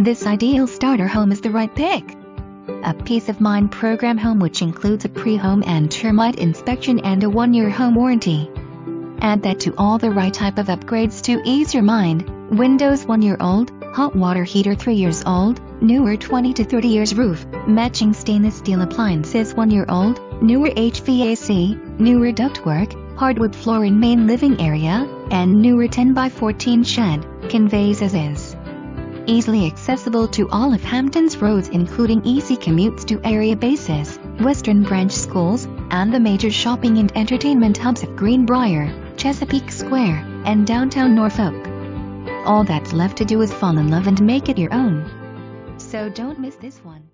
This ideal starter home is the right pick. A peace of mind program home which includes a pre-home and termite inspection and a one-year home warranty. Add that to all the right type of upgrades to ease your mind. Windows 1 year old, hot water heater 3 years old, newer 20 to 30 years roof, matching stainless steel appliances 1 year old, newer HVAC, newer ductwork, hardwood floor in main living area, and newer 10 by 14 shed, conveys as is. Easily accessible to all of Hampton's roads including easy commutes to area bases, Western Branch schools, and the major shopping and entertainment hubs of Greenbrier, Chesapeake Square, and downtown Norfolk. All that's left to do is fall in love and make it your own. So don't miss this one.